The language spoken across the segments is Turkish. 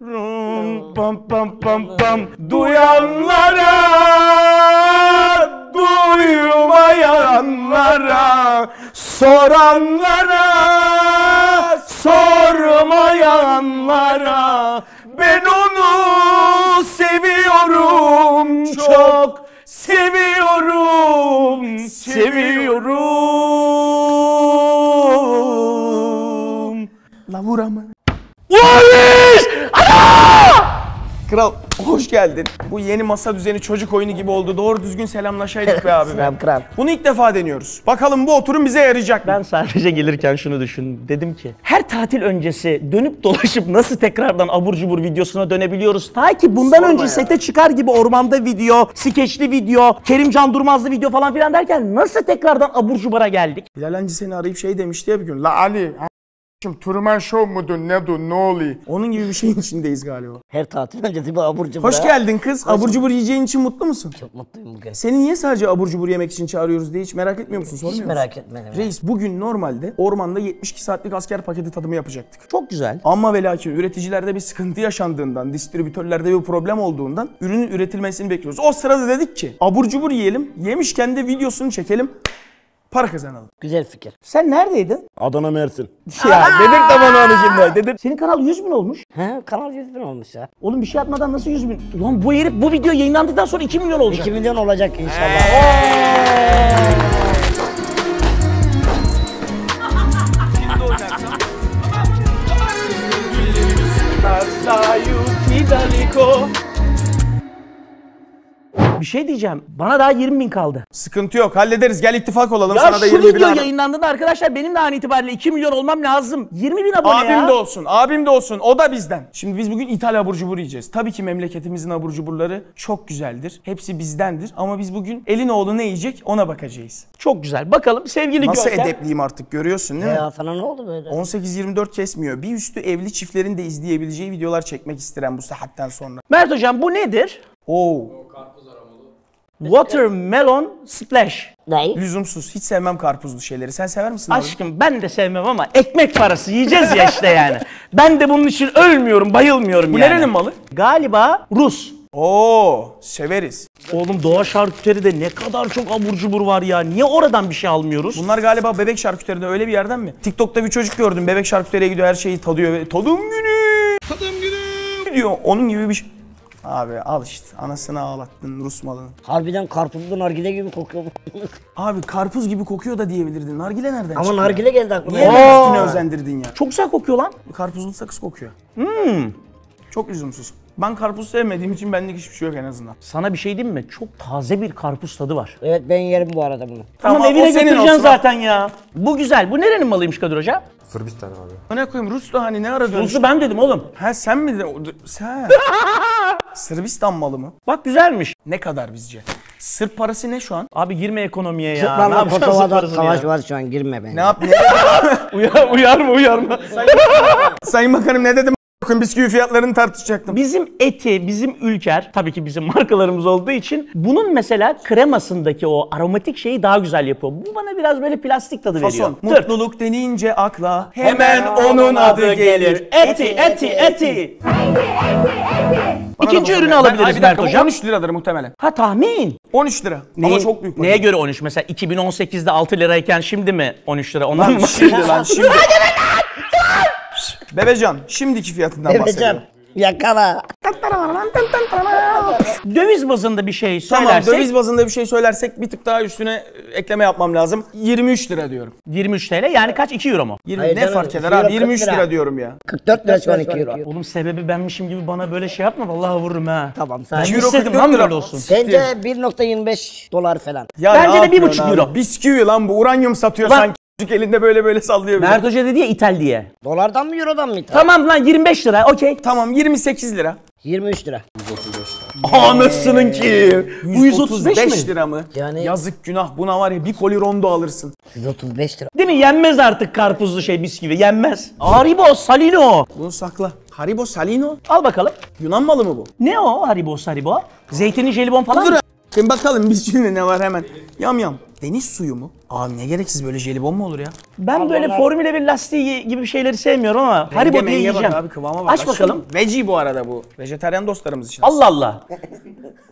Rum, Pam pam pam pam. Duyanlara duymayanlara soranlara sormayanlara. Ben onu seviyorum çok seviyorum seviyorum. La vuramam. Kral hoş geldin. Bu yeni masa düzeni çocuk oyunu gibi oldu. Doğru düzgün selamlaşaydık be abi. Selam kral. Bunu ilk defa deniyoruz. Bakalım bu oturum bize yarayacak mı? Ben sadece gelirken şunu düşündüm. Dedim ki her tatil öncesi dönüp dolaşıp nasıl tekrardan abur cubur videosuna dönebiliyoruz? Ta ki bundan Sorma önce ya. sete çıkar gibi ormanda video, skeçli video, Kerimcan Durmazlı video falan filan derken nasıl tekrardan abur cubura geldik? Bilal Hancı seni arayıp şey demişti ya bir gün. La Ali, a**ım Turman Show mudur nedir ne oluyor? Onun gibi bir şeyin içindeyiz galiba. Her tatil öncesi bir abur cubur. Hoş ha. geldin kız. Abur cubur yiyeceğin için mutlu musun? Çok mutluyum bugün. Seni niye sadece abur cubur yemek için çağırıyoruz diye hiç merak etmiyor musun? Sormuyor Hiç musun? merak etmedim. Reis bugün normalde ormanda 72 saatlik asker paketi tadımı yapacaktık. Çok güzel. Ama ve lakin üreticilerde bir sıkıntı yaşandığından, distribütörlerde bir problem olduğundan ürünün üretilmesini bekliyoruz. O sırada dedik ki abur cubur yiyelim, yemişken de videosunu çekelim, para kazanalım. Güzel fikir. Sen neredeydin? Adana Mersin. Ya dedik de bana onu şimdi. Dedim. Senin kanal 100 bin olmuş. He kanal 100 bin olmuş ya. Oğlum bir şey atmadan nasıl 100 bin? Ulan bu herif bu video yayınlandıktan sonra 2 milyon olacak. 2 milyon olacak inşallah. Bir şey diyeceğim. Bana daha 20 bin kaldı. Sıkıntı yok, hallederiz. Gel ittifak olalım. Ya Sana da şu 20 bin video ara- yayınlandığında arkadaşlar benim de an itibariyle 2 milyon olmam lazım. 20 bin abone Abim ya. de olsun, abim de olsun. O da bizden. Şimdi biz bugün İthal abur cubur yiyeceğiz. Tabii ki memleketimizin abur cuburları çok güzeldir. Hepsi bizdendir. Ama biz bugün elin oğlu ne yiyecek ona bakacağız. Çok güzel. Bakalım sevgili Nasıl Görkem. edepliyim artık görüyorsun değil mi? Ya sana ne oldu böyle? 18-24 kesmiyor. Bir üstü evli çiftlerin de izleyebileceği videolar çekmek isterim bu saatten sonra. Mert hocam bu nedir? Oo, Watermelon splash. Ne? lüzumsuz. Hiç sevmem karpuzlu şeyleri. Sen sever misin? abi? Aşkım ben de sevmem ama ekmek parası yiyeceğiz ya işte yani. Ben de bunun için ölmüyorum, bayılmıyorum Bu yani. nerenin malı? Galiba Rus. Oo, severiz. Oğlum doğa şarküteride ne kadar çok abur cubur var ya. Niye oradan bir şey almıyoruz? Bunlar galiba bebek şarküteride öyle bir yerden mi? TikTok'ta bir çocuk gördüm. Bebek şarküteriye gidiyor her şeyi tadıyor. ve Tadım günü. Tadım günü. Diyor. Onun gibi bir şey. Abi al işte. Anasını ağlattın Rus malını. Harbiden karpuzlu nargile gibi kokuyor. Abi karpuz gibi kokuyor da diyebilirdin. Nargile nereden Ama çıktı? nargile geldi aklıma. Niye üstüne özendirdin ya? Çok güzel kokuyor lan. Karpuzlu sakız kokuyor. Hmm. Çok lüzumsuz. Ben karpuz sevmediğim için benlik hiçbir şey yok en azından. Sana bir şey diyeyim mi? Çok taze bir karpuz tadı var. Evet ben yerim bu arada bunu. Tamam, Tamam, evine götüreceksin zaten ya. Bu güzel. Bu nerenin malıymış Kadir Hoca? Sırbistan abi. Ne koyayım Rus da hani ne ara dönüş? Rus'u ben dedim oğlum. Ha sen mi de? Sen. Sırbistan malı mı? Bak güzelmiş. Ne kadar bizce? Sırp parası ne şu an? Abi girme ekonomiye ya. Ne Sırplarla yapacaksın Kosova'da parasını savaş ya? var şu an girme ben. Ne yap? Ne? Uyar, uyarma uyarma. Sayın Bakanım ne dedim? Bakın bisküvi fiyatlarını tartışacaktım. Bizim eti, bizim ülker, tabii ki bizim markalarımız olduğu için bunun mesela kremasındaki o aromatik şeyi daha güzel yapıyor. Bu bana biraz böyle plastik tadı veriyor. Fason. Tırt. Mutluluk denince akla hemen onun adı gelir. Eti, eti, eti. İkinci ürünü Ben- alabiliriz Ay, bir dakika, bu Hocam. 13 liradır muhtemelen. Ha tahmin. 13 lira. Ama Neye- çok büyük. Neye göre 13? Mesela 2018'de 6 lirayken şimdi mi 13 lira? Ondan mı? Lan şimdi lan şimdi. Bebecan şimdiki fiyatından bahsediyorum. yakala. Döviz bazında bir şey Tamam söylersek döviz bazında bir şey söylersek bir tık daha üstüne ekleme yapmam lazım. 23 lira diyorum. 23 TL yani kaç 2 euro mu? 20 Hayır ne canım, fark eder euro abi? 40 23 lira. lira diyorum ya. 44 lira şu an 2 euro. Oğlum sebebi benmişim gibi bana böyle şey yapma vallahi vururum ha. Tamam Ben sen. İki euro istedim 44 lan lira. böyle olsun. Bence 1.25 dolar falan. Ya Bence de bir yapıyorsun buçuk abi? euro. Bisküvi lan bu uranyum satıyor Ulan- sanki. Elinde böyle böyle sallıyor. Mert Hoca dedi ya ithal diye. Dolardan mı eurodan mı? ithal? Tamam lan 25 lira okey. Tamam 28 lira. 23 lira. Anasının ki. Bu 135 mi? lira mı? Yani- Yazık günah buna var ya bir koli rondo alırsın. 135 lira. Değil mi? Yenmez artık karpuzlu şey bisküvi. Yenmez. Haribo Salino. Bunu sakla. Haribo Salino. Al bakalım. Yunan malı mı bu? Ne o Haribo Haribo? Zeytinli jelibon falan mı? Şimdi bakalım biz şimdi ne var hemen. Yam yam. Deniz suyu mu? Abi ne gereksiz böyle jelibon mu olur ya? Ben böyle Formula 1 lastiği gibi şeyleri sevmiyorum ama Haribo diye menge yiyeceğim. bak abi kıvama bak. Aç bakalım. Veggie bu arada bu. Vejetaryen dostlarımız için. Allah Allah.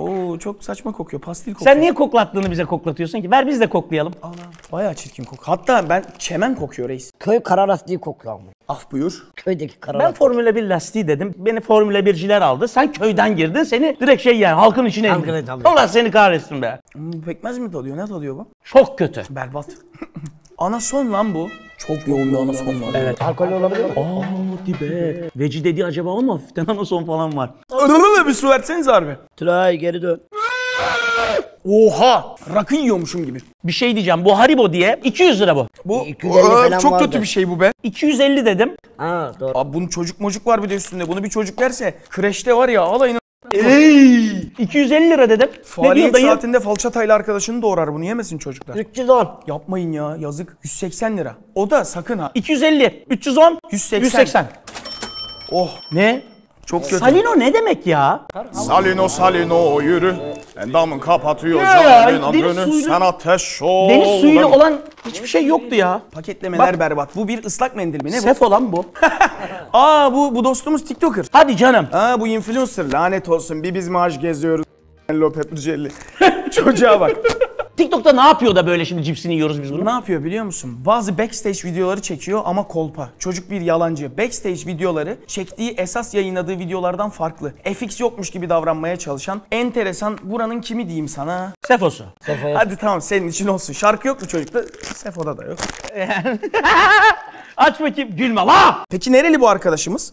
Oo çok saçma kokuyor. Pastil kokuyor. Sen niye koklattığını bize koklatıyorsun ki? Ver biz de koklayalım. Allah. Bayağı çirkin kokuyor. Hatta ben çemen kokuyor reis. Köy kara lastiği kokuyor ama. Af buyur. Köydeki kara Ben lastik. Formula 1 lastiği dedim. Beni Formula 1'ciler aldı. Sen köyden girdin. Seni direkt şey yani halkın içine Halkın indin. Allah seni kahretsin be. Hmm, pekmez mi tadıyor? Ne tadıyor bu? Çok kötü. Berbat. anason lan bu. Çok yoğun bir anason var. Evet. Alkollü olabilir mi? Hadi be. Veci dediği acaba o mu? Hafiften anason falan var. Irılılı bir su verseniz harbi. Tülay geri dön. Oha! Rakı yiyormuşum gibi. Bir şey diyeceğim. Bu Haribo diye 200 lira bu. Bu 250 Aa, falan çok vardı. kötü bir şey bu be. 250 dedim. Ha doğru. Abi bunun çocuk mocuk var bir de üstünde. Bunu bir çocuk yerse kreşte var ya alayını 250 lira dedim. ne diyor Faaliyet dayı? saatinde falçatayla arkadaşını doğrar. Bunu yemesin çocuklar. 310. Yapmayın ya yazık. 180 lira. O da sakın ha. 250, 310, 180. 180. Oh Ne? Çok kötü. Salino ne demek ya? Salino salino yürü. Endamın kapatıyor Ya, canının Sen ateş ol. Deniz suyuyla olan hiçbir şey yoktu ya. Paketlemeler berbat. Bu bir ıslak mendil mi ne bu? Sef olan bu. Aa bu bu dostumuz TikToker. Hadi canım. Aa bu influencer lanet olsun. Bir biz maaş geziyoruz. Pepper jelly. Çocuğa bak. TikTok'ta ne yapıyor da böyle şimdi cipsini yiyoruz biz bunu? Ne yapıyor biliyor musun? Bazı backstage videoları çekiyor ama kolpa. Çocuk bir yalancı. Backstage videoları çektiği esas yayınladığı videolardan farklı. FX yokmuş gibi davranmaya çalışan enteresan buranın kimi diyeyim sana? Sefosu. Hadi tamam senin için olsun. Şarkı yok mu çocukta? Sefo'da da yok. Aç bakayım. Gülme la. Peki nereli bu arkadaşımız?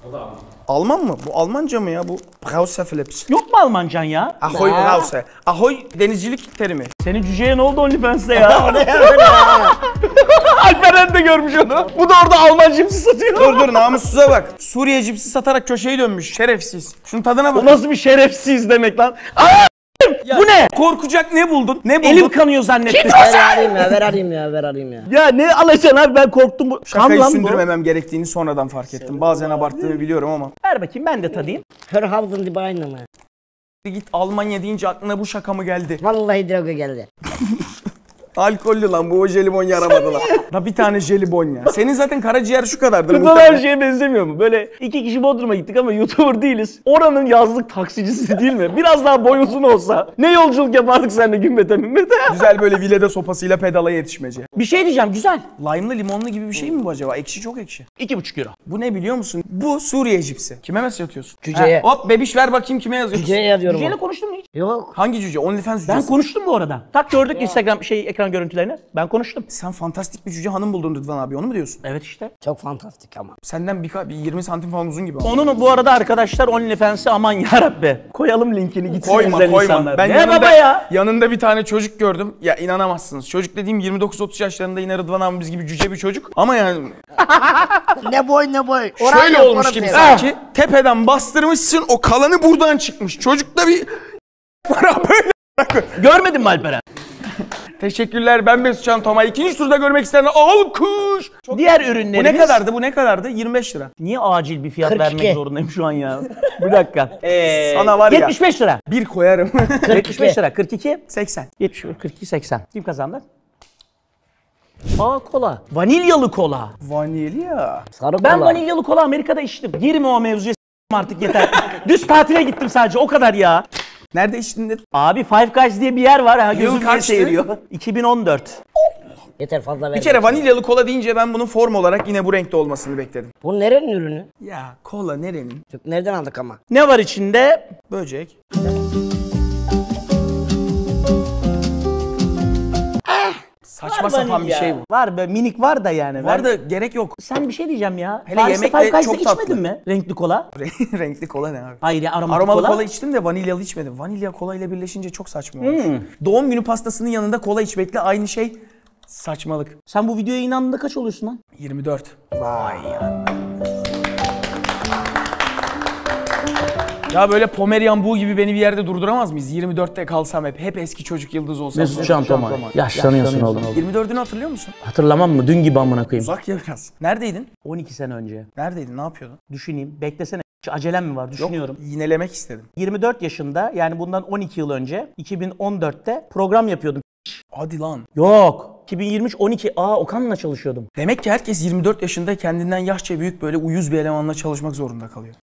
Alman mı? Bu Almanca mı ya bu? Brause Philips. Yok mu Almancan ya? Ahoy Brause. Ahoy denizcilik terimi. Senin cüceye ne oldu OnlyFans'te ya? Alperen de görmüş onu. Bu da orada Alman cipsi satıyor. Dur dur namussuza bak. Suriye cipsi satarak köşeyi dönmüş. Şerefsiz. Şunun tadına O bak. nasıl bir şerefsiz demek lan? Aa! Bu ne? Korkacak ne buldun? Ne buldun? Elim kanıyor zannettim. Ver arayayım ya ver arayayım ya ver arayayım ya. ya ne alacaksın abi ben korktum. Bu- Kan Şakayı bu. sündürmemem gerektiğini sonradan fark ettim. Bazen abarttığımı biliyorum ama. Ver bakayım ben de tadayım. Hörhavdın dibi aynı mı? Git Almanya deyince aklına bu şaka mı geldi? Vallahi Drago geldi. Alkollü lan bu o jelibon yaramadı lan. La bir tane jelibon ya. Senin zaten karaciğer şu kadardır. Muhtemelen. her şeye benzemiyor mu? Böyle iki kişi Bodrum'a gittik ama YouTuber değiliz. Oranın yazlık taksicisi değil mi? Biraz daha boy uzun olsa. Ne yolculuk yapardık seninle gümbete mümbete? Güzel böyle vilede sopasıyla pedala yetişmece. Bir şey diyeceğim güzel. Lime'lı limonlu gibi bir şey mi bu acaba? Ekşi çok ekşi. İki buçuk euro. Bu ne biliyor musun? Bu Suriye cipsi. Kime mesaj atıyorsun? Cüceye. Ha, hop bebiş ver bakayım kime yazıyorsun. Cüceye yazıyorum. Cüceyle onu. konuştun mu hiç? Yok. Hangi cüce? OnlyFans Ben cücesi. konuştum bu arada. Tak gördük Instagram şey ekran görüntülerini. Ben konuştum. Sen fantastik bir cüce hanım buldun Rıdvan abi onu mu diyorsun? Evet işte. Çok fantastik ama. Senden bir, bir 20 santim falan uzun gibi. ama. Onun bu arada arkadaşlar OnlyFans'e aman yarabbi. Koyalım linkini gitsin Koyma izleyen koyma. insanlar. Ben ne yanında, baba ya? yanında bir tane çocuk gördüm. Ya inanamazsınız. Çocuk dediğim 29-30 yaşlarında yine Rıdvan abimiz gibi cüce bir çocuk. Ama yani ne boy ne boy. şöyle olmuş gibi sanki. Tepeden bastırmışsın o kalanı buradan çıkmış. Çocukta bir... böyle Görmedin mi Alperen? Teşekkürler ben Mesut Can Tomay. İkinci turda görmek isteyenler alkış. Çok... Diğer Bu ürünlerimiz... ne kadardı? Bu ne kadardı? 25 lira. Niye acil bir fiyat 42. vermek zorundayım şu an ya? bir dakika. Ee, Sana var ya. 75 lira. Bir koyarım. 75 lira. 42. 80. 70, 42, 80. Kim kazandı? Aa kola. Vanilyalı kola. Vanilya. Sarı Ben kola. vanilyalı kola Amerika'da içtim. Girme o mevzuya artık yeter. Düz tatile gittim sadece o kadar ya. Nerede içtin? Abi Five Guys diye bir yer var ha Yıl gözüm kaçtı? seyiriyor. 2014. Yeter fazla verme. Bir kere vanilyalı kola deyince ben bunun form olarak yine bu renkte olmasını bekledim. Bu nerenin ürünü? Ya kola nerenin? Çok nereden aldık ama? Ne var içinde? Böcek. Saçma sapan bir Vanilya. şey bu. Var be minik var da yani. Var Ben- da gerek yok. Sen bir şey diyeceğim ya. Hele Paris'te yemekle Five çok tatlı. içmedin mi? Renkli kola. Renkli kola ne abi? Hayır ya aromatik Aromalı kola. kola. içtim de vanilyalı içmedim. Vanilya kola ile birleşince çok saçma Hmm. Doğum günü pastasının yanında kola içmekle aynı şey saçmalık. Sen bu videoya inandığında kaç oluyorsun lan? 24. Vay ya. Ya böyle Pomerian bu gibi beni bir yerde durduramaz mıyız? 24'te kalsam hep, hep eski çocuk yıldız olsam. Mesut Can Tomay. Yaşlanıyorsun oğlum. 24'ünü hatırlıyor musun? Hatırlamam mı? Dün gibi amına koyayım. Uzak ya biraz. Neredeydin? 12 sene önce. Neredeydin? Ne yapıyordun? Düşüneyim. Beklesene. Hiç acelem mi var düşünüyorum. Yinelemek istedim. 24 yaşında yani bundan 12 yıl önce 2014'te program yapıyordum. Hadi lan. Yok. 2023 12 aa Okan'la çalışıyordum. Demek ki herkes 24 yaşında kendinden yaşça büyük böyle uyuz bir elemanla çalışmak zorunda kalıyor.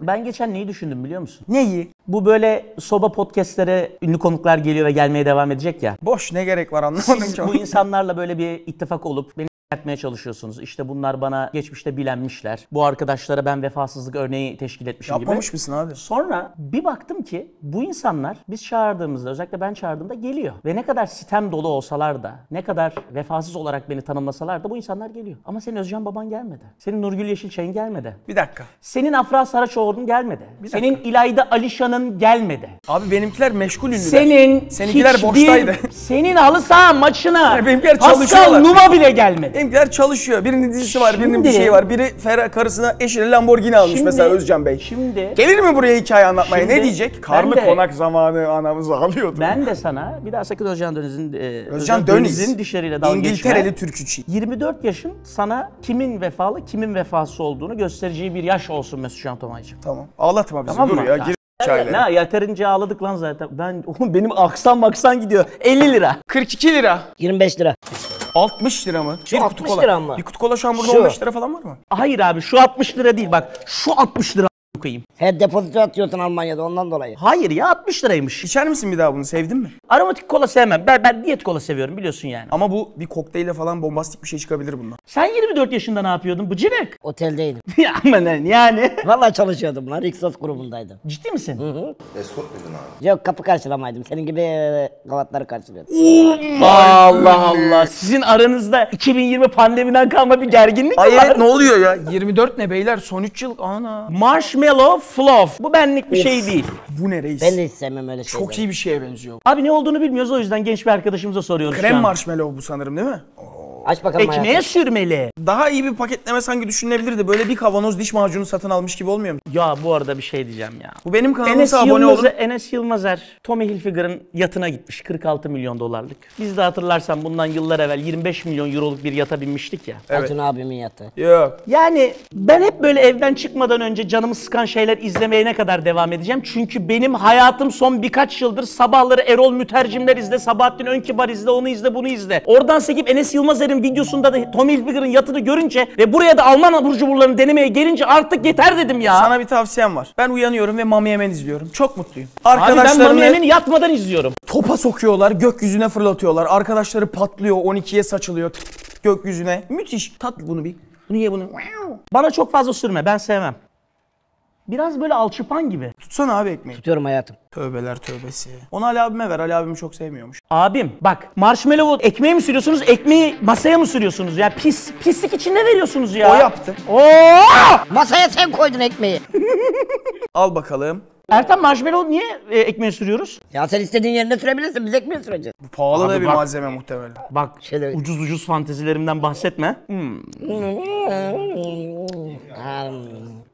Ben geçen neyi düşündüm biliyor musun? Neyi? Bu böyle soba podcastlere ünlü konuklar geliyor ve gelmeye devam edecek ya. Boş ne gerek var anlamadım Siz ki. bu insanlarla böyle bir ittifak olup beni etmeye çalışıyorsunuz. İşte bunlar bana geçmişte bilenmişler. Bu arkadaşlara ben vefasızlık örneği teşkil etmişim gibi. Yapmamış mısın abi? Sonra bir baktım ki bu insanlar biz çağırdığımızda özellikle ben çağırdığımda geliyor. Ve ne kadar sitem dolu olsalar da ne kadar vefasız olarak beni tanımlasalar da bu insanlar geliyor. Ama senin Özcan baban gelmedi. Senin Nurgül Yeşilçay'ın gelmedi. Bir dakika. Senin Afra Saraçoğlu'nun gelmedi. Senin İlayda Alişan'ın gelmedi. Abi benimkiler meşgul ünlüler. Senin Seninkiler hiçbir- boştaydı. Senin halı saha maçına benimkiler Pascal. Numa bile gelmedi. Benimkiler çalışıyor. Birinin dizisi var, birinin bir Şimdi- şey var. Biri Ferah karısına eşine Lamborghini almış Şimdi- mesela Özcan Bey. Şimdi Gelir mi buraya hikaye anlatmaya? Şimdi ne diyecek? ben Karlı de- konak zamanı anamız ağlıyordu. ben de sana bir daha sakın Özcan Döniz'in e, Özcan Döniz. Deniz'in dişleriyle dalga İngiltereli geçme. türküçü. 24 yaşın sana kimin vefalı, kimin vefasız olduğunu göstereceği bir yaş olsun Mesut Can Tomaycığım. Tamam. Ağlatma bizi Tamam dur mı? ya. Ya, Gir hikayelere. Ne yeterince ağladık lan zaten. Ben oğlum benim aksan maksan gidiyor. 50 lira. 42 lira. 25 lira. 60 lira mı? Şu bir 60 kutu kola. lira mı? Bir kutu kola şu an burada Şu. 15 lira falan var mı? Hayır abi şu 60 lira değil bak. Şu 60 lira koyayım. He depozito atıyorsun Almanya'da ondan dolayı. Hayır ya 60 liraymış. İçer misin bir daha bunu? Sevdin mi? Aromatik kola sevmem. Ben, ben diyet kola seviyorum biliyorsun yani. Ama bu bir kokteyle falan bombastik bir şey çıkabilir bundan. Sen 24 yaşında ne yapıyordun bıcırık? Oteldeydim. ya aman yani. Vallahi çalışıyordum lan. Rixos grubundaydım. Ciddi misin? Eskort muydun abi? Yok kapı karşılamaydım. Senin gibi e, gavatları karşılıyordum. Allah Allah. Sizin aranızda 2020 pandemiden kalma bir gerginlik mi var? evet ne oluyor ya? 24 ne beyler? Son 3 yıl ana. Marshmallow Fluff. Bu benlik bir şey değil. Bu ne reis? Ben de hiç sevmem öyle şeyleri. Çok iyi bir şeye benziyor. Abi ne olduğunu bilmiyoruz o yüzden genç bir arkadaşımıza soruyoruz şu Krem an. marshmallow bu sanırım değil mi? Aç bakalım Ekmeğe hayatım. sürmeli. Daha iyi bir paketleme sanki düşünülebilirdi. Böyle bir kavanoz diş macunu satın almış gibi olmuyor mu? Ya bu arada bir şey diyeceğim ya. Bu benim Enes, kanalımıza abone olun. Yılmazer, Enes Yılmazer, Tommy Hilfiger'ın yatına gitmiş 46 milyon dolarlık. Biz de hatırlarsan bundan yıllar evvel 25 milyon euroluk bir yata binmiştik ya. Evet. Acun abimin yatı. Yok. Yani ben hep böyle evden çıkmadan önce canımı sıkan şeyler izlemeye ne kadar devam edeceğim? Çünkü benim hayatım son birkaç yıldır sabahları Erol Mütercimler izle, Sabahattin Önkibar izle, onu izle, bunu izle. Oradan sekip Enes Yılmazer'in videosunda da Tommy Hilfiger'ın yatını görünce ve buraya da Alman abur cuburlarını denemeye gelince artık yeter dedim ya. Sana bir tavsiyem var. Ben uyanıyorum ve Mami Yemen izliyorum. Çok mutluyum. Abi ben Mami Emin'i yatmadan izliyorum. topa sokuyorlar, gökyüzüne fırlatıyorlar. Arkadaşları patlıyor, 12'ye saçılıyor tık gökyüzüne. Müthiş. Tat bunu bir. Bunu ye bunu. Bana çok fazla sürme ben sevmem. Biraz böyle alçıpan gibi. Tutsana abi ekmeği. Tutuyorum hayatım. Tövbeler tövbesi. Onu Ali abime ver. Ali abimi çok sevmiyormuş. Abim bak marshmallow ekmeğe mi sürüyorsunuz ekmeği masaya mı sürüyorsunuz ya pis pislik içinde veriyorsunuz ya. O yaptı. Oo! Masaya sen koydun ekmeği. Al bakalım. Ertan marshmallow niye e, ekmeğe sürüyoruz? ya sen istediğin yerine sürebilirsin. Biz ekmeği süreceğiz. Bu pahalı da Abi bir bak. malzeme muhtemelen. Bak Şöyle- ucuz ucuz fantezilerimden bahsetme. Hmm.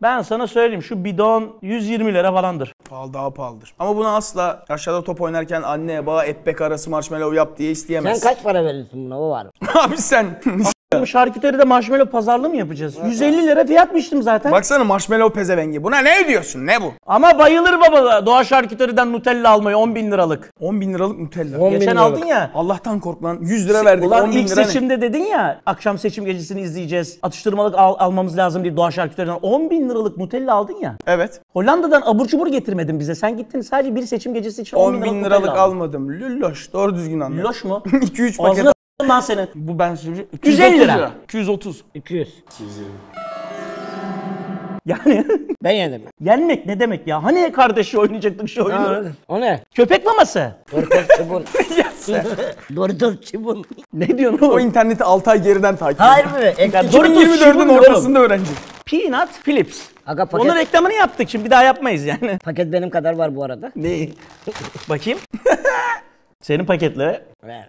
Ben sana söyleyeyim şu bidon 120 lira falandır. Pahalı daha pahalıdır. Ama bunu asla aşağıda top oynarken anne baba etbek arası marshmallow yap diye Sen isteyemez. kaç para veriyorsun buna o var. Abi sen. Şarküteride marshmallow pazarlığı mı yapacağız? 150 lira fiyat biçtim zaten. Baksana marshmallow pezevengi. Buna ne ödüyorsun? Ne bu? Ama bayılır baba da Doğa Şarküteri'den Nutella almayı 10 bin liralık. 10 bin liralık Nutella. 10 bin Geçen liralık. aldın ya. Allah'tan kork lan. 100 lira verdik. Ulan 10 bin ilk lira ne? seçimde dedin ya akşam seçim gecesini izleyeceğiz. Atıştırmalık al- almamız lazım diye Doğa Şarküteri'den 10 bin liralık Nutella aldın ya. Evet. Hollanda'dan abur cubur getirmedin bize. Sen gittin sadece bir seçim gecesi için 10, 10 bin Nutella liralık aldın. almadım. Lülloş. Doğru düzgün anla. Loş mu? 2-3 paket. Ağzına lan senin. Bu ben söyleyeyim. 150 lira. 230. 200. Yani Ben yedim. yenmek ne demek ya? Hani kardeşi oynayacaktık şu oyunu? O ne? Köpek maması. Doritos çubun. Doritos çubun. Ne diyorsun O oğlum? interneti 6 ay geriden takip Hayır ediyor. mı? Ek- Ya Doritos 2024'ün çubun ortasında öğrenecek. Peanut Philips. Aga paket, Onun reklamını yaptık şimdi bir daha yapmayız yani. paket benim kadar var bu arada. Ne? Bakayım. Senin paketle. Ver.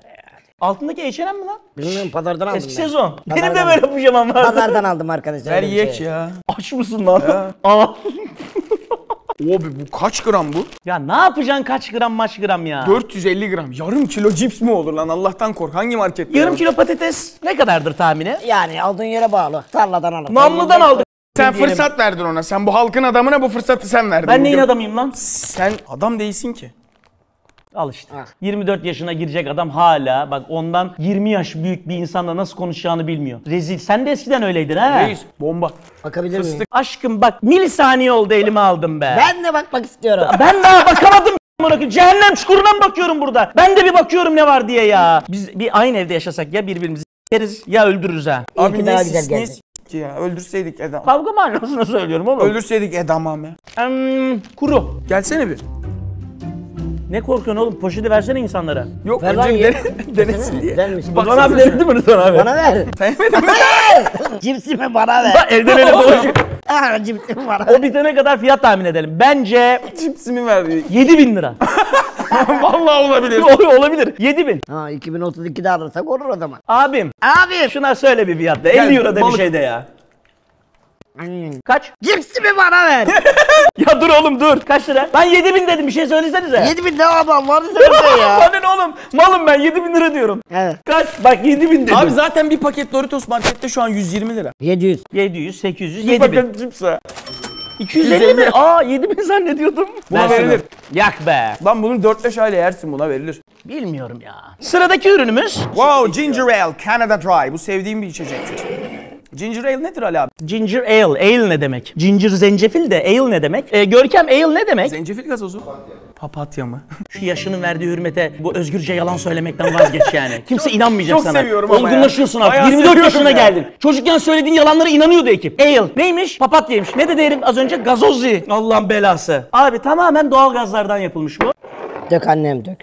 Altındaki H&M mi lan? Bilmiyorum pazardan aldım Eski ben. sezon. Benim de Pazardan böyle pijamam vardı. Pazardan aldım arkadaşlar. Ver öyle bir yiyek şey. ya. Aç mısın lan? Aa. Abi bu kaç gram bu? Ya ne yapacaksın kaç gram maç gram ya? 450 gram. Yarım kilo cips mi olur lan? Allah'tan kork. Hangi markette? Yarım ya? kilo patates ne kadardır tahmini? Yani aldığın yere bağlı. Tarladan alın. Namludan aldık. Sen fırsat verdin ona. Sen bu halkın adamına bu fırsatı sen verdin. Ben neyin Bugün- adamıyım lan? Sen adam değilsin ki. Al işte. Ah. 24 yaşına girecek adam hala bak ondan 20 yaş büyük bir insanla nasıl konuşacağını bilmiyor. Rezil. Sen de eskiden öyleydin ha. Reis bomba. Bakabilir miyim? Aşkım bak milisaniye oldu elime aldım be. Ben de bakmak istiyorum. Ben daha bakamadım. Cehennem çukuruna mı bakıyorum burada? Ben de bir bakıyorum ne var diye ya. Biz bir aynı evde yaşasak ya birbirimizi s**eriz ya öldürürüz ha. İyi Abi ki ne daha güzel sis- ne geldi. s- ki ya. Öldürseydik Edam. Kavga manasında söylüyorum oğlum. Öldürseydik Edam'ı. Hmm, kuru. Gelsene bir. Ne korkuyorsun oğlum? Poşeti versene insanlara. Yok Ver lan önce bir ye. dene- denesin diye. Güzelmiş. Rıdvan abi denedi mi Rıdvan abi? Bana ver. Sevmedin mi? Cipsimi bana ver. Bak, Evden öyle dolaşıyor. Ah, cipsimi bana ver. O bitene kadar fiyat tahmin edelim. Bence Cipsimi verdi. 7000 lira. Vallahi olabilir. Ol- Olabilir. 7000. Ha 2032'de alırsak olur o zaman. Abim Abi. şuna söyle bir fiyatta. Gel, 50 euro da bir balık. şey de ya. Kaç? Cipsimi bana ver. Ya dur oğlum dur. Kaç lira? Ben 7000 dedim bir şey söylesenize. 7000 ne adam var söyle ya. Bana ne oğlum? Malım ben 7000 lira diyorum. Evet. Kaç? Bak 7000 dedim. Abi zaten bir paket Doritos markette şu an 120 lira. 700. 700, 800, Bir 7000. paket cipsa. 250 mi? Aa 7000 zannediyordum. Buna şunu. verilir. Yak be. Lan bunun 4-5 aile yersin buna verilir. Bilmiyorum ya. Sıradaki ürünümüz Wow Ginger Ale Canada Dry. Bu sevdiğim bir içecektir. Ginger Ale nedir Ali abi? Ginger Ale. Ale ne demek? Ginger zencefil de ale ne demek? Ee, Görkem ale ne demek? Zencefil gazozu. Papatya mı? Şu yaşının verdiği hürmete bu özgürce yalan söylemekten vazgeç yani. Kimse inanmayacak çok sana. seviyorum ama ya. Olgunlaşıyorsun artık. Bayağı 24 seviyorum yaşına ya. geldin. Çocukken söylediğin yalanlara inanıyordu ekip. Ale. Neymiş? Papatyaymış. Ne dedi herif az önce? Gazozi. Allah'ın belası. Abi tamamen doğal gazlardan yapılmış bu. Dök annem dök.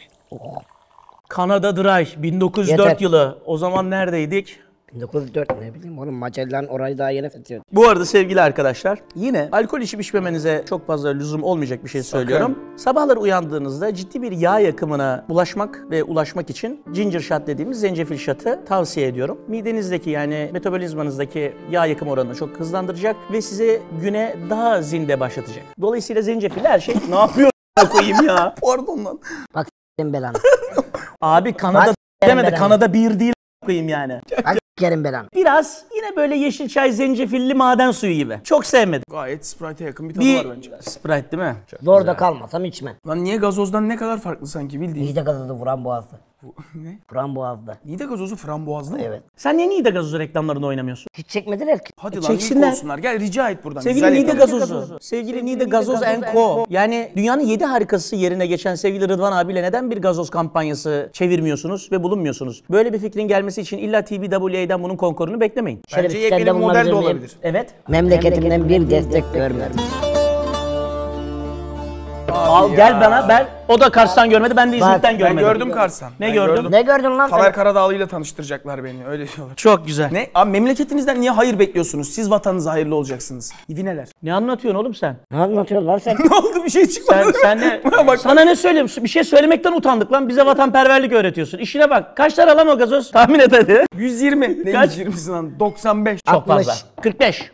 Kanada Dry 1904 Yeter. yılı. O zaman neredeydik? 1904 ne bileyim oğlum Magellan orayı daha yeni fethiyordu. Bu arada sevgili arkadaşlar yine alkol içip içmemenize çok fazla lüzum olmayacak bir şey söylüyorum. Sabahları uyandığınızda ciddi bir yağ yakımına ulaşmak ve ulaşmak için ginger shot dediğimiz zencefil shot'ı tavsiye ediyorum. Midenizdeki yani metabolizmanızdaki yağ yakım oranını çok hızlandıracak ve size güne daha zinde başlatacak. Dolayısıyla zencefil her şey ne yapıyor koyayım ya. Pardon lan. Bak belanı. Abi Kanada Bak, demedi. Kanada bir değil koyayım yani. Bak s**erim belanı. Biraz yine böyle yeşil çay zencefilli maden suyu gibi. Çok sevmedim. Gayet Sprite'e yakın bir tadı Bir var bence. Sprite değil mi? Zorda kalmasam içmem. Lan niye gazozdan ne kadar farklı sanki bildiğin. Nide gazozu vuran boğazdı. ne? Vuran boğazdı. Nide gazozu frambuazlı mı? Evet. Sen niye Nide gazozu reklamlarında oynamıyorsun? Hiç çekmediler ki. Hadi E, lan çeksinler. ilk olsunlar. Gel rica et buradan. Sevgili Güzel Nide yapalım. gazozu. Sevgili Nide Gazoz Co. Yani dünyanın 7 harikası yerine geçen sevgili Rıdvan abiyle neden bir gazoz kampanyası çevirmiyorsunuz ve bulunmuyorsunuz? Böyle bir fikrin gelmesi için illa TBWA'den bunun konkorunu beklemeyin. Şöyle Bence yepyeni model de olabilir. Evet. Memleketimden bir destek görmedim. Al gel bana ben. O da Kars'tan görmedi ben de İzmit'ten Ben Ben görmedim. gördüm Karsan. Ne Ben gördün? Ne gördün lan Tamer sen? Karadağlı ile tanıştıracaklar beni. Öyle diyorlar. Çok güzel. Ne? Ne? Abi memleketinizden niye hayır bekliyorsunuz? Siz vatanınıza hayırlı olacaksınız. İvineler. Ne anlatıyorsun oğlum sen? Ne anlatıyorsun lan sen? ne oldu bir şey çıkmadı. Sen, sen ne? Bak- Sana ne söyleyeyim? Bir şey söylemekten utandık lan. Bize vatanperverlik öğretiyorsun. İşine bak. Kaç lira lan o gazoz? Tahmin et hadi. 120. Ne Kaç? 120'si lan? 95. Çok 60. fazla. 45.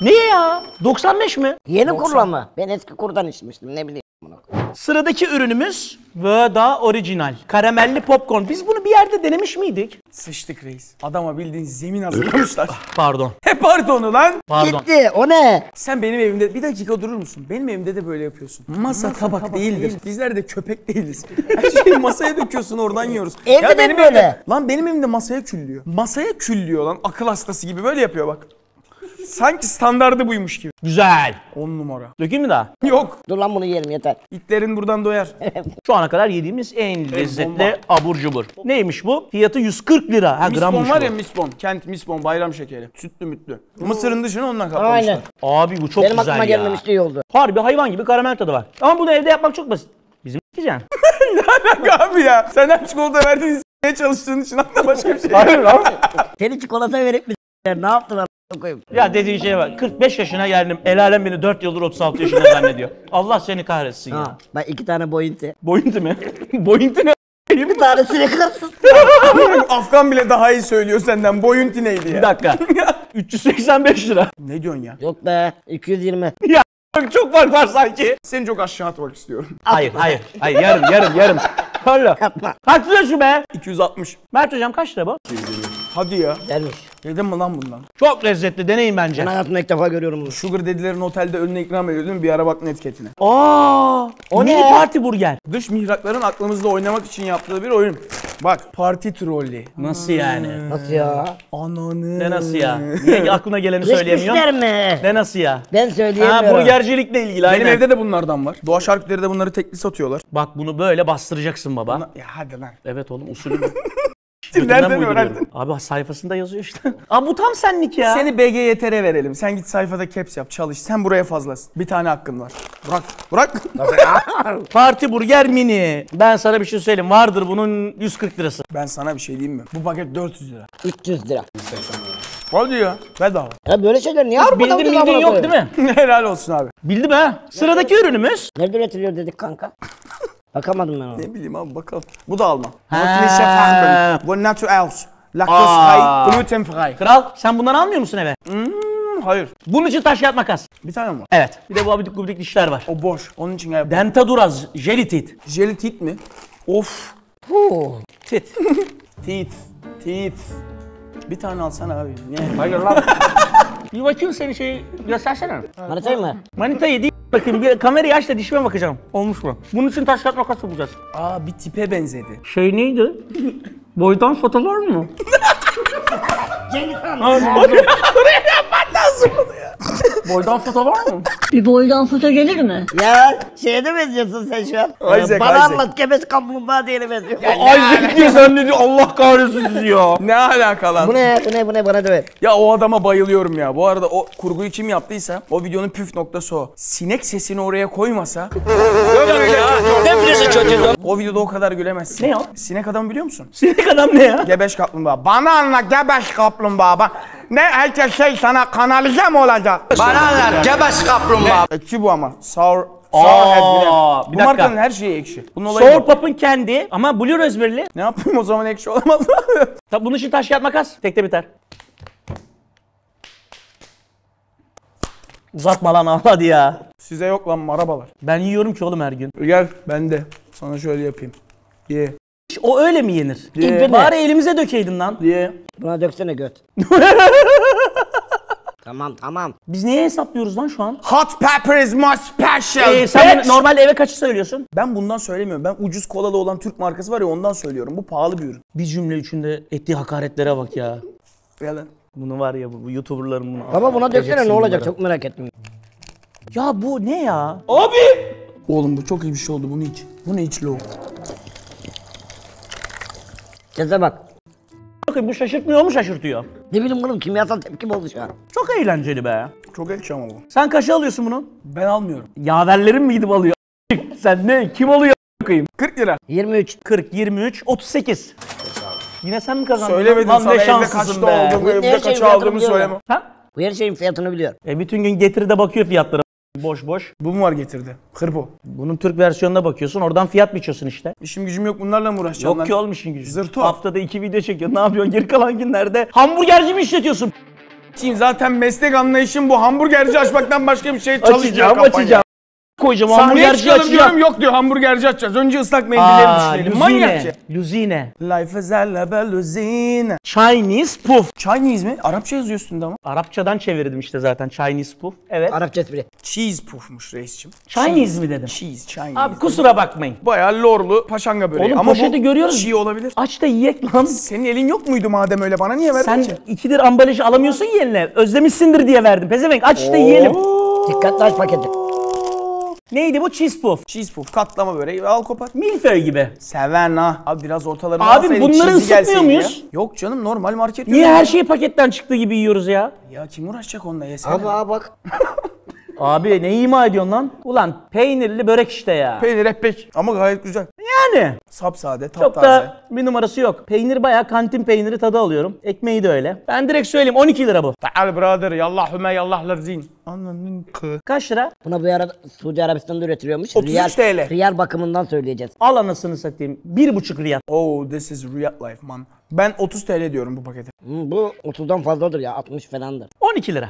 Niye ya? 95 mi? Yeni kurla mı? Ben eski kurdan içmiştim ne bileyim. bunu. Sıradaki ürünümüz Vöda Original. Karamelli popcorn. Biz bunu bir yerde denemiş miydik? Sıçtık reis. Adama bildiğin zemin hazırlamışlar. Pardon. He pardonu lan. Pardon. Gitti o ne? Sen benim evimde bir dakika durur musun? Benim evimde de böyle yapıyorsun. Masa, tabak, değildir. Bizler de köpek değiliz. Her şeyi masaya döküyorsun oradan yiyoruz. Evde de benim böyle. evimde- lan benim evimde masaya küllüyor. Masaya küllüyor lan. Akıl hastası gibi böyle yapıyor bak. Sanki standardı buymuş gibi. Güzel. 10 numara. Dökeyim mi daha? Yok. Dur lan bunu yerim yeter. İtlerin buradan doyar. Şu ana kadar yediğimiz en lezzetli abur cubur. Neymiş bu? Fiyatı 140 lira. Ha grammış Misbon var bu. ya misbon. Kent misbon bayram şekeri. Sütlü mütlü. Mısırın dışını ondan kaplamışlar. Aynen. Abi bu çok Benim güzel aklıma ya. gelmemişti iyi oldu. Harbi hayvan gibi karamel tadı var. Ama bunu evde yapmak çok basit. Bizim yiyeceksin. Abi ya senden çikolata verdiğini s**meye çalıştığın için hatta başka bir şey. Hayır lan. Seni çikolata verip mi s**ler? Ne yaptın koyayım? Ya dediğin şeye bak. 45 yaşına geldim. El alem beni 4 yıldır 36 yaşında zannediyor. Allah seni kahretsin ya. Ha, ben iki tane boyunti. Boyunti mi? Boyunti ne? Bir tanesini kırsın. Afgan bile daha iyi söylüyor senden. Boyunti neydi Bir ya? dakika. 385 lira. ne diyorsun ya? Yok be 220. Ya çok fark var sanki. Seni çok aşağı atmak istiyorum. Hayır, hayır. Hayır, yarım, yarım, yarım. Hala. Yapma. Kaç lira şu be? 260. Mert hocam kaç lira bu? Hadi ya. Gelmiş. Yedin mi lan bundan? Çok lezzetli deneyin bence. Ben hayatımda ilk defa görüyorum bunu. Sugar dedilerin otelde önüne ikram ediyordum. Bir ara baktın etiketine. Aa, o mini ne? parti burger. Dış mihrakların aklımızda oynamak için yaptığı bir oyun. Bak parti trolli. Nasıl yani? Nasıl ya? Ananı. Ne nasıl ya? Niye aklına geleni söyleyemiyorsun? Geçmişler mi? Ne nasıl ya? Ben Ha söyleyemiyorum. burgercilikle ilgili Benim aynen. evde de bunlardan var. Doğa şarküteri de bunları tekli satıyorlar. Bak bunu böyle bastıracaksın baba. Ya hadi lan. Evet oğlum usulü bu. Götünden uyduruyorum. öğrendin? Abi sayfasında yazıyor işte. Aa bu tam senlik ya. Seni BGYT'ye verelim. Sen git sayfada caps yap, çalış. Sen buraya fazlasın. Bir tane hakkın var. Bırak. Bırak. Parti burger mini. Ben sana bir şey söyleyeyim. Vardır bunun 140 lirası. ben sana bir şey diyeyim mi? Bu paket 400 lira. 300 lira. Hadi ya. Bedava. Ya böyle şeyler niye Avrupa'da Bildin bildin yok değil mi? Helal olsun abi. Bildim ha. Sıradaki ürünümüz. Nerede üretiliyor dedik kanka. Bakamadım ben ona. Ne bileyim abi bakalım. Bu da Alman. Ha. Nördliche Farben. Bu Naturals. Aa. Laktosefrei, glutenfrei. Kral sen bundan almıyor musun eve? Hmm, Hayır. Bunun için taş kağıt makas. Bir tane mi var? Evet. Bir de bu abidik gubidik dişler var. O boş. Onun için gel. Dentaduraz jelitit. Jelly teeth mi? Of. Huu. Tit. Teeth. Teeth. Bir tane alsana abi. Niye? Hayır lan. Bir bakayım seni şey göstersene. Manitayı mı? Manitayı değil bakayım bir kamerayı aç da dişime bakacağım. Olmuş mu? Bunun için taş kağıt makas yapacağız. Aa bir tipe benzedi. Şey neydi? Boydan foto var mı? Boydan foto var mı? Bir boydan foto gelir mi? Ya şeye de benziyorsun sen şu an. Isaac, Bana Isaac. anlat kebes kaplumbağa diye benziyor. Isaac diyor sen ne diyor Allah kahretsin sizi ya. Ne alaka lan? Bu ne? Bu ne? Bu ne? Bana da ver. Ya o adama bayılıyorum ya. Bu arada o kurguyu kim yaptıysa o videonun püf noktası o. Sinek sesini oraya koymasa o videoda o kadar gülemezsin. Ne o? Sinek adam biliyor musun? Sinek adam ne ya? Gebeş kaplumbağa. Bana anla gebeş kaplumbağa. Bak. Ne herkes şey sana kanalize mi olacak? Bana anlat gebeş kaplumbağa. Ekşi bu ama. Sour, Aa, sour head bilen. bir Bu dakika. markanın her şeyi ekşi. Bunun olayı Sour. Pop'un kendi ama Blue Raspberry'li. Ne yapayım o zaman ekşi olamaz mı? Tabi bunun için taş kağıt makas. Tekte biter. Uzatma lan al hadi ya. Size yok lan marabalar. Ben yiyorum ki oğlum her gün. Gel ben de. Sana şöyle yapayım. Ye. O öyle mi yenir? İlk Bari elimize dökeydin lan. Ye. Buna döksene göt. tamam tamam. Biz neye hesaplıyoruz lan şu an? Hot pepper is my special. Ee, sen bitch. normal eve kaçı söylüyorsun? Ben bundan söylemiyorum. Ben ucuz kolalı olan Türk markası var ya ondan söylüyorum. Bu pahalı bir ürün. Bir cümle içinde ettiği hakaretlere bak ya. Yalan. Bunu var ya bu, bu YouTuber'ların bunu. Baba buna döksene ne olacak bunları. çok merak ettim. Ya bu ne ya? Oğlum bu çok iyi bir şey oldu. Bunu iç. Bunu iç lo. Sese bak. Bakın bu şaşırtmıyor mu şaşırtıyor? Ne bileyim oğlum kimyasal tepkim oldu şu an. Çok eğlenceli be. Çok ekşi ama bu. Sen kaça alıyorsun bunu? Ben almıyorum. Yaverlerin mi gidip alıyor? Sen ne? Kim alıyor? Bakayım. 40 lira. 23. 40, 23, 38. Yine sen mi kazandın? Söylemedim Lan sana ne evde şanslısın kaçta be. olduğumu, evde ne kaç şey aldığımı söyleme. Ha? Bu her şeyin fiyatını biliyor. E bütün gün getiride bakıyor fiyatlara. Boş boş. Bu mu var getirdi? Hırpo. Bunun Türk versiyonuna bakıyorsun. Oradan fiyat biçiyorsun işte. İşim gücüm yok bunlarla mı uğraşacağım Yok ki lan? oğlum işin gücü. Zırto. Haftada iki video çekiyor. Ne yapıyorsun? Geri kalan günlerde hamburgerci mi işletiyorsun? Şimdi zaten meslek anlayışım bu. Hamburgerci açmaktan başka bir şey çalışmıyor Açacağım, açacağım. Koyacağım Sahneye hamburgerci çıkalım açacağım. diyorum yok diyor hamburgerci açacağız. Önce ıslak mendilleri Aa, düşünelim. Manyakça. luzine. Luzine. Life is a luzine. Chinese puff. Chinese mi? Arapça yazıyor üstünde ama. Arapçadan çevirdim işte zaten Chinese puff. Evet. Arapça espri. Cheese puff'muş reisçim. Chinese mi dedim? Cheese, Chinese. Abi kusura bakmayın. Bayağı lorlu paşanga böreği. Oğlum ama poşeti bu görüyoruz. çiğ olabilir. Aç da yiyek lan. Senin elin yok muydu madem öyle bana niye verdin Sen ki? ikidir ambalajı alamıyorsun yerine. Özlemişsindir diye verdim. Pezevenk aç da yiyelim. Dikkatli aç paketi. Neydi bu? Cheese puff. Cheese puff, katlama böreği al kopar. Milföy gibi. Seven ha. Abi biraz ortalarına Abi alsaydın, bunları ısıtmıyor muyuz? ya. Yok canım normal market Niye her şeyi paketten çıktığı gibi yiyoruz ya? Ya kim uğraşacak onunla yesene. Abi abi bak. Abi ne ima ediyorsun lan? Ulan peynirli börek işte ya. Peynir ekmek ama gayet güzel. Yani. Sapsade, Çok taptaze. da bir numarası yok. Peynir bayağı kantin peyniri tadı alıyorum. Ekmeği de öyle. Ben direkt söyleyeyim 12 lira bu. Ta'al brother yallahüme yallahlar zin. Ananın kı. Kaç lira? Buna bu ara Suudi Arabistan'da üretiliyormuş. 33 Riyal, TL. Riyal bakımından söyleyeceğiz. Al anasını satayım. 1,5 riyal. Oh this is real life man. Ben 30 TL diyorum bu pakete. Hı, bu 30'dan fazladır ya 60 falandır. 12 lira.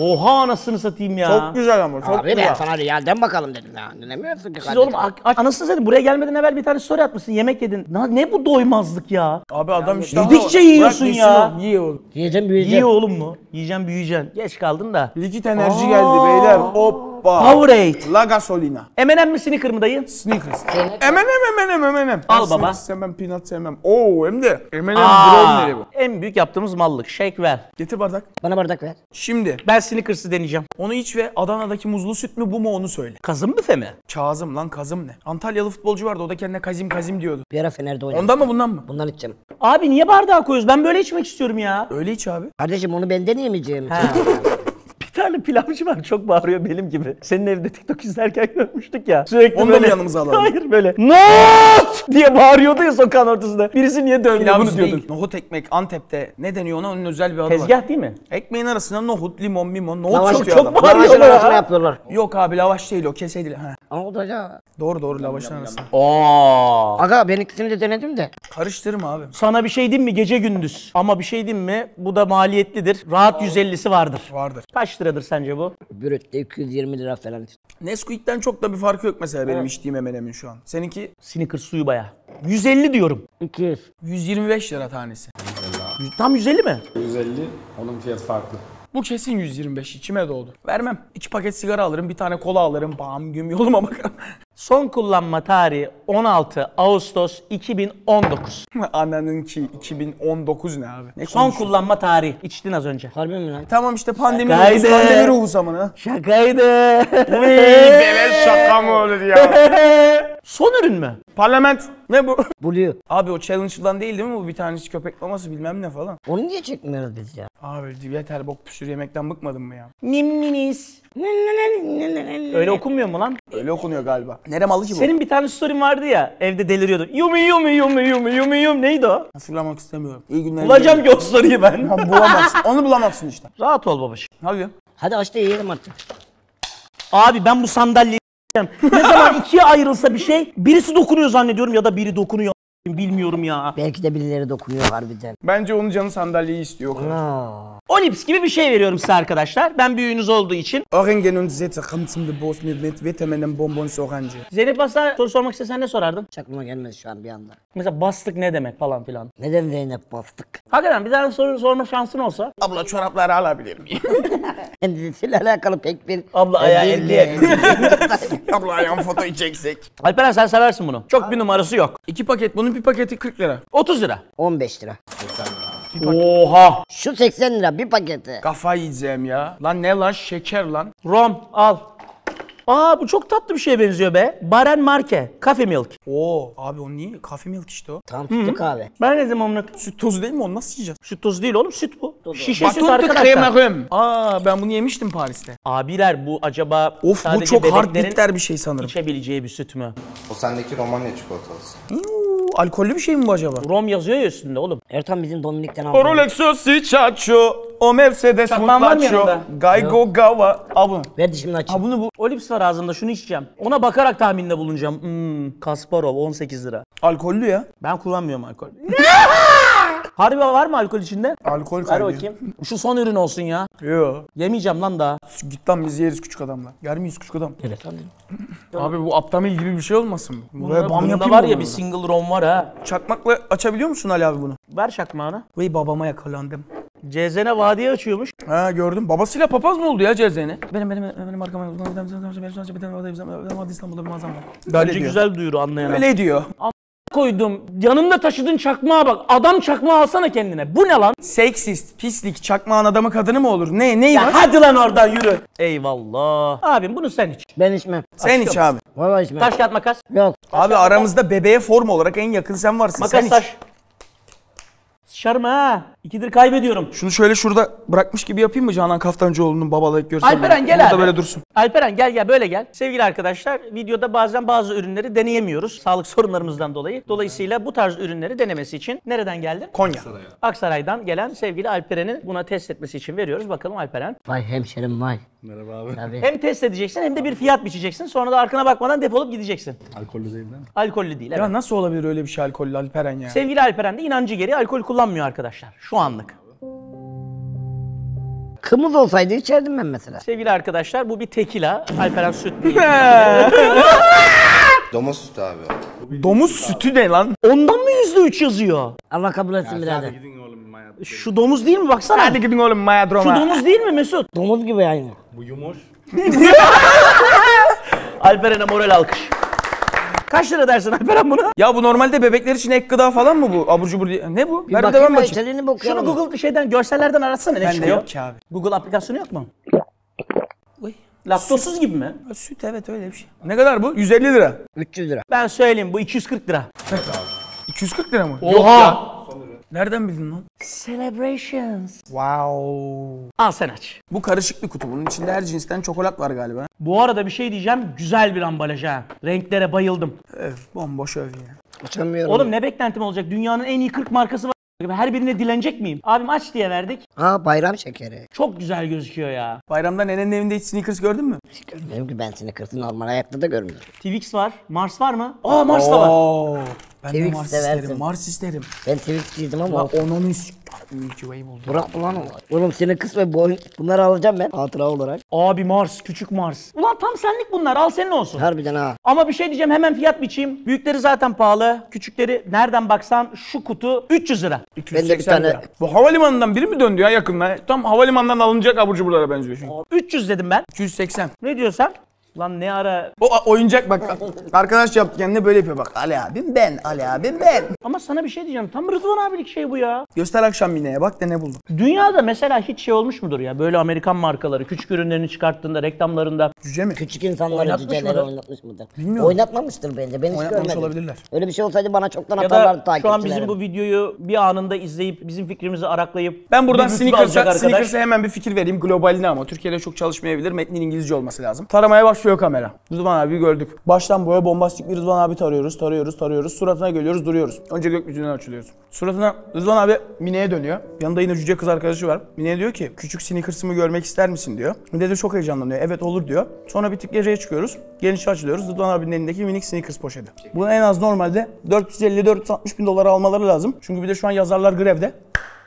Oha anasını satayım ya. Çok güzel ama çok Abi güzel. ben sana Real'den bakalım dedim ya. Dinlemiyorsun ki Siz kardeşim. oğlum a- a- anasını satayım buraya gelmeden evvel bir tane story atmışsın yemek yedin. Na- ne bu doymazlık ya? Abi adam işte. Yedikçe yiyorsun ya. Yiyor oğlum. Yiyeceğim büyüyeceğim. Yiyor oğlum mu? Yiyeceksin büyüyeceksin. Geç kaldın da. Likit enerji geldi beyler. Hoppa. Powerade. La gasolina. M&M mi sneaker mı dayı? Snickers. Emenem emenem emenem. Al Ben baba. Snickers sevmem, peanut sevmem. Oo hem de Aa, brownie'leri bu. en büyük yaptığımız mallık. Shake ver. Getir bardak. Bana bardak ver. Şimdi Ben Snickers'ı deneyeceğim. onu iç ve Adana'daki muzlu süt mü bu mu onu söyle. Kazım büfe mi? Kazım lan Kazım ne? Antalyalı futbolcu vardı o da kendine Kazim Kazim diyordu. Bir ara Fener'de oynadım. Ondan mı bundan mı? Bundan içeceğim. Abi niye bardağa koyuyoruz? Ben böyle içmek istiyorum ya. Öyle iç abi. Kardeşim onu benden yemeyeceğim. Bir tane pilavcı var çok bağırıyor benim gibi. Senin evde TikTok izlerken görmüştük ya. Sürekli Onu da böyle. mı yanımıza alalım? Hayır böyle. Not diye bağırıyordu ya sokağın ortasında. Birisi niye dövmüyor bunu diyordun. Nohut ekmek Antep'te ne deniyor ona? Onun özel bir adı var. Tezgah değil mi? Ekmeğin arasına nohut, limon, mimon, nohut Lavaş satıyor çok adam. bağırıyor Lavaşın arasına yapıyorlar. Yok abi lavaş değil o kese değil. Ha. Da ya. Doğru doğru lavaşın arasına. Oo. Aga ben ikisini de denedim de. Karıştırma abi. Sana bir şey diyeyim mi gece gündüz? Ama bir şey diyeyim mi? Bu da maliyetlidir. Rahat 150'si vardır. Vardır. Kaç liradır sence bu? Brütte 220 lira falan. Nesquik'ten çok da bir farkı yok mesela benim içtiğim M&M'in şu an. Seninki Snickers suyu baya. 150 diyorum. 200. 125 lira tanesi. Tam 150 mi? 150, onun fiyatı farklı. Bu kesin 125 içime doğdu. Vermem. İki paket sigara alırım, bir tane kola alırım. Bam güm yoluma bakarım. Son kullanma tarihi 16 Ağustos 2019. Ananın ki 2019 ne abi? Ne Son kullanma tarihi. İçtin az önce. Harbi mi lan? Tamam işte pandemi Şakaydı. ruhusu, pandemi ruhusu amına. Şakaydı. Beleş şaka mı olur ya? Son ürün mü? Parlament. Ne bu? Blue. Abi o challenge'dan değil değil mi bu? Bir tanesi köpek maması bilmem ne falan. Onu niye çekmiyoruz biz ya? Abi yeter bok püsür yemekten bıkmadın mı ya? Nimminiz. Öyle okunmuyor mu lan? Öyle okunuyor galiba. Nere malı ki bu? Senin bir tane story'in vardı ya evde deliriyordun. Yumi yumi yumi yumi yumi yum neydi o? Hatırlamak istemiyorum. İyi günler. Bulacağım ki o story'yi ben. Ha, bulamazsın. Onu bulamazsın işte. Rahat ol babacığım. Hadi. Hadi aç da yiyelim artık. Abi ben bu sandalyeyi ne zaman ikiye ayrılsa bir şey birisi dokunuyor zannediyorum ya da biri dokunuyor bilmiyorum ya. Belki de birileri dokunuyor harbiden. Bence onun canı sandalyeyi istiyor. Aa. Olips gibi bir şey veriyorum size arkadaşlar. Ben büyüğünüz olduğu için. Orangen und kommt zum Boss mit, mit Vitamin Bonbons Orange. Zeynep Bas'a soru sormak istesen ne sorardın? Hiç aklıma gelmedi şu an bir anda. Mesela bastık ne demek falan filan. Neden Zeynep bastık? Hakikaten bir tane soru sorma şansın olsa. Abla çorapları alabilir miyim? Kendisiyle alakalı pek bir... Abla ayağı elli. Abla ayağım fotoğrafı çeksek. Alperen sen seversin bunu. Çok bir numarası yok. İki paket bunun bir paketi 40 lira. 30 lira. 15 lira. Oha. Şu 80 lira bir paketi. Kafayı yiyeceğim ya. Lan ne lan şeker lan. Rom al. Aa bu çok tatlı bir şeye benziyor be. Baren Marke. Cafe Milk. Oo abi o niye? Kafe milk işte o. Tam sütlü kahve. Ben ne dedim onu? Süt tozu değil mi onu nasıl yiyeceğiz? Süt tozu değil oğlum süt bu. Şişe süt arkadaşlar. kremerim. Aa ben bunu yemiştim Paris'te. Abiler bu acaba Of bu sadece çok hard bitter bir şey sanırım. içebileceği bir süt mü? O sendeki Romanya çikolatası. Yuu, alkollü bir şey mi bu acaba? Rom yazıyor ya üstünde oğlum. Ertan bizim Dominik'ten aldı. Orolexo si chacho. O Mercedes Çakmağın var mı mutlacho. yanında? Gaygo gava. Al bunu. Ver dişimini aç. Ha bunu bu. Olips var ağzımda şunu içeceğim. Ona bakarak tahminde bulunacağım. Hmm, Kasparov 18 lira. Alkollü ya. Ben kullanmıyorum alkol. Harbi var mı alkol içinde? Alkol Ver bakayım. Şu son ürün olsun ya. Yo. Yemeyeceğim lan daha. Git lan biz yeriz küçük adamla. Yer miyiz küçük adam? Evet. Abi bu aptamil gibi bir şey olmasın mı? Buraya bam Bunda yapayım var mı ya bunu? bir single rom var ha. Çakmakla açabiliyor musun Ali abi bunu? Ver çakmağını. Vay babama yakalandım. CZN vadiye açıyormuş. Ha gördüm. Babasıyla papaz mı oldu ya Cezene? Benim benim benim arkama İstanbul'da bir mağazam var. Bence diyor. güzel duyuru anlayana. Öyle diyor. Koydum. Yanımda taşıdığın çakmağa bak. Adam çakmağı alsana kendine. Bu ne lan? Seksist, pislik, çakmağın adamı kadını mı olur? Ne, neyi Ya var? hadi lan oradan yürü. Eyvallah. Abim bunu sen iç. Ben içmem. Sen iç abi. Vallahi içmem. Taş kağıt makas. Yok. Abi aramızda bebeğe form olarak en yakın sen varsın. sen Makas iç. taş. Sıçarım ha. İkidir kaybediyorum. Şunu şöyle şurada bırakmış gibi yapayım mı Canan Kaftancıoğlu'nun babalık görsel? Alperen gel Burada abi. böyle dursun. Alperen gel gel böyle gel. Sevgili arkadaşlar videoda bazen bazı ürünleri deneyemiyoruz. Sağlık sorunlarımızdan dolayı. Dolayısıyla bu tarz ürünleri denemesi için nereden geldin? Konya. Aksaray'dan gelen sevgili Alperen'i buna test etmesi için veriyoruz. Bakalım Alperen. Vay hemşerim vay. Merhaba abi. Tabii. Hem test edeceksin hem de bir fiyat biçeceksin. Sonra da arkana bakmadan defolup gideceksin. Alkollü değil değil mi? Alkollü değil. Evet. Ya nasıl olabilir öyle bir şey alkollü Alperen ya? Sevgili Alperen de inancı geri alkol kullanmıyor arkadaşlar. Şu anlık. Kımız olsaydı içerdim ben mesela. Sevgili arkadaşlar bu bir tekila. Alperen süt değil. Domuz sütü abi o. Domuz sütü ne lan? Ondan mı yüzde üç yazıyor? Allah kabul etsin birader. Gidin oğlum hayat. Şu domuz değil mi baksana? Hadi gidin oğlum Maya Şu domuz değil mi Mesut? Domuz gibi aynı. Bu yumuş. Alperen'e moral alkış. Kaç lira dersin Alperen buna? Ya bu normalde bebekler için ek gıda falan mı bu? Abur cubur diye. Ne bu? Bir Ver de bakayım ben ben bakayım. içeriğini bir Şunu. Google şeyden görsellerden aratsana ne Bende çıkıyor? yok ki abi. Google aplikasyonu yok mu? Uy. Laktozsuz gibi mi? Ha, Süt evet öyle bir şey. Ne kadar bu? 150 lira. 300 lira. Ben söyleyeyim bu 240 lira. 240 lira mı? Oha! Nereden bildin lan? Celebrations. Wow. Al sen aç. Bu karışık bir kutu. Bunun içinde her cinsten çokolat var galiba. Bu arada bir şey diyeceğim. Güzel bir ambalaj ha. Renklere bayıldım. Öf, bomboş öv yine. Açamıyorum. Oğlum ne beklentim olacak? Dünyanın en iyi 40 markası var. Her birine dilenecek miyim? Abim aç diye verdik. Aa bayram şekeri. Çok güzel gözüküyor ya. Bayramda nenenin evinde hiç sneakers gördün mü? Görmüyorum ki ben kırtın normal hayatta da görmüyorum. Twix var. Mars var mı? Aa Mars da var. Ben de Twix Mars seversin. isterim. Mars isterim. Ben Twitch'ciydim ama La onun s- Milky Way buldum. bırak ulan onu. Oğlum seni kız ve boyun bunları alacağım ben hatıra olarak. Abi Mars, küçük Mars. Ulan tam senlik bunlar. Al senin olsun. Harbiden ha. Ama bir şey diyeceğim hemen fiyat biçeyim. Büyükleri zaten pahalı. Küçükleri nereden baksan şu kutu 300 lira. 280 tane- lira. Bu havalimanından biri mi döndü ya yakında? Tam havalimanından alınacak abur cuburlara benziyor çünkü. 300 dedim ben. 280. Ne diyorsan? Lan ne ara... O a- oyuncak bak. Arkadaş yaptı kendine böyle yapıyor bak. Ali abim ben, Ali abim ben. Ama sana bir şey diyeceğim. Tam Rıdvan abilik şey bu ya. Göster akşam Mine'ye bak de ne buldum. Dünyada mesela hiç şey olmuş mudur ya? Böyle Amerikan markaları küçük ürünlerini çıkarttığında, reklamlarında. Cüce mi? Küçük insanları Oynatmış cüceleri mıdır? oynatmış mıdır? Bilmiyorum. Oynatmamıştır bence. Ben hiç Oynatmamış görmedim. olabilirler. Öyle bir şey olsaydı bana çoktan Ya atarlardı da takipçilerim. şu an bizim bu videoyu bir anında izleyip bizim fikrimizi araklayıp Ben buradan bir YouTube alacak Sneakers'a arkadaş. Sneakers'a hemen bir fikir vereyim globaline ama Türkiye'de çok çalışmayabilir. Metnin İngilizce olması lazım. Taramaya başlıyor kamera. Rıdvan abi gördük. Baştan boya bombastik bir Rıdvan abi tarıyoruz, tarıyoruz, tarıyoruz. Suratına geliyoruz, duruyoruz. Önce gökyüzünden açılıyoruz. Suratına Rıdvan abi Mine'ye dönüyor. Yanında yine cüce kız arkadaşı var. Mine diyor ki küçük Sneakers'ımı görmek ister misin diyor. Mine de çok heyecanlanıyor. Evet olur diyor. Sonra bir tık geceye çıkıyoruz. Genişe açılıyoruz. Rıdvan abinin elindeki minik Sneakers poşeti. Bunu en az normalde 450-460 bin dolara almaları lazım. Çünkü bir de şu an yazarlar grevde.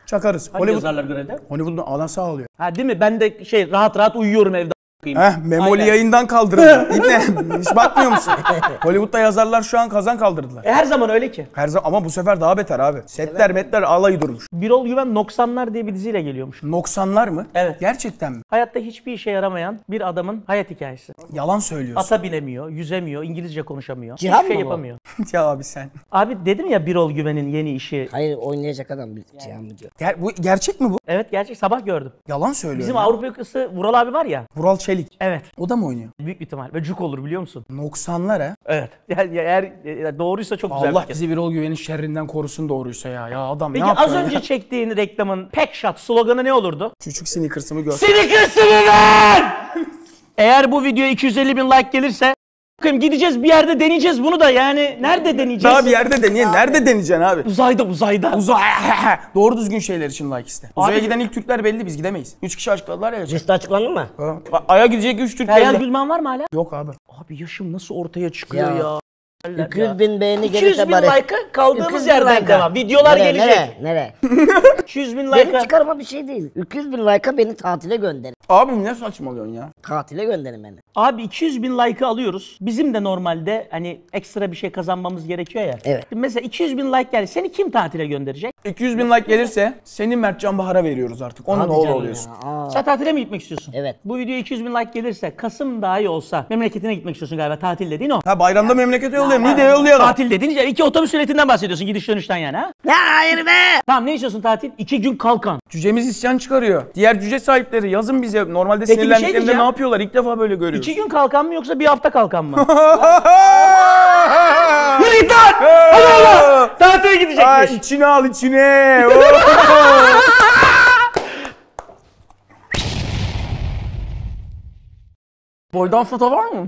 Çakarız. Hangi Hollywood- yazarlar grevde? Hollywood'un alan sağ oluyor. Ha değil mi? Ben de şey rahat rahat uyuyorum evde. Heh, Memoli Aynen. yayından kaldırıldı. İbne, hiç bakmıyor musun? Hollywood'da yazarlar şu an kazan kaldırdılar. E, her zaman öyle ki. Her zaman ama bu sefer daha beter abi. Setler metler alayı durmuş. Birol Güven Noksanlar diye bir diziyle geliyormuş. Noksanlar mı? Evet. Gerçekten mi? Hayatta hiçbir işe yaramayan bir adamın hayat hikayesi. Yalan söylüyorsun. Ata binemiyor, yüzemiyor, İngilizce konuşamıyor. Cihan hiçbir şey mı bu? yapamıyor. ya abi sen. Abi dedim ya Birol Güven'in yeni işi. Hayır oynayacak adam bir Cihan mı diyor. Ger- bu gerçek mi bu? Evet gerçek sabah gördüm. Yalan söylüyor. Bizim ya. Avrupa yakası Vural abi var ya. Vural Çelik. Evet. O da mı oynuyor? Büyük bir ihtimal. Ve cuk olur biliyor musun? Noksanlar ha. Evet. Yani eğer e, doğruysa çok güzel Allah fikir. bizi Birol Güven'in şerrinden korusun doğruysa ya. Ya adam Peki ne yapıyor az ya? önce çektiğin reklamın Pack Shot sloganı ne olurdu? Küçük sneakers'ımı gör. Seni kırsını ver! Eğer bu video 250 bin like gelirse bakayım gideceğiz bir yerde deneyeceğiz bunu da yani nerede deneyeceğiz? Daha bir yerde deneyin. Nerede deneyeceksin abi? Uzayda uzayda. Uzay. Doğru düzgün şeyler için like iste. Uzaya Abi- giden ilk Türkler belli biz gidemeyiz. Üç kişi açıkladılar ya. Liste açıklandı mı? Ha. A- Ay'a gidecek üç Türk Feryal belli. Gülmen var mı hala? Yok abi. Abi yaşım nasıl ortaya çıkıyor ya? Ya. Ya. 200 bin beğeni 200 gelirse bin bari. like'a kaldığımız 200 bin yerden like'a. devam. Videolar Nereye, gelecek. Nereye? Nereye? 200 bin Benim like'a. çıkarma bir şey değil. 200 bin like'a beni tatile gönderin. Abim ne saçmalıyorsun ya? Tatile gönderin beni. Abi 200 bin like'ı alıyoruz. Bizim de normalde hani ekstra bir şey kazanmamız gerekiyor ya. Evet. Şimdi Mesela 200 bin like geldi. Seni kim tatile gönderecek? 200 bin like gelirse seni Mertcan Bahar'a veriyoruz artık. Onun Hadi oğlu canım oluyorsun. ya, aa. Sen tatile mi gitmek istiyorsun? Evet. Bu video 200 bin like gelirse Kasım dahi olsa memleketine gitmek istiyorsun galiba. Tatil dediğin o. Ha bayramda memlekete yollayalım. Niğde'ye yollayalım. Tatil dediğin yani iki otobüs ületinden bahsediyorsun gidiş dönüşten yani ha? Ya hayır be! Tamam ne istiyorsun tatil? İki gün kalkan. Cücemiz isyan çıkarıyor. Diğer cüce sahipleri yazın bize. Normalde Peki bir şey sinirlendiklerinde diyeceğim. ne yapıyorlar? İlk defa böyle görüyoruz. İki gün kalkan mı yoksa bir hafta kalkan mı? Yürü git lan! Hadi oğlum! Tatile Ay, gidecekmiş. içine al içine. Oo. Boydan foto var mı?